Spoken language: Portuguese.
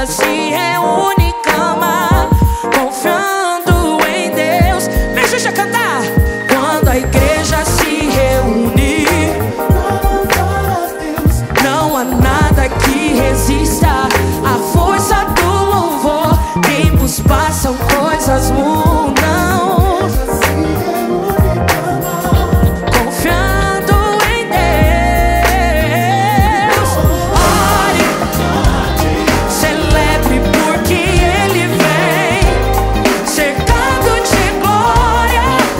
igreja se reúne clama, confiando em Deus. Me ajude a cantar. Quando a igreja se reúne, não há nada que resista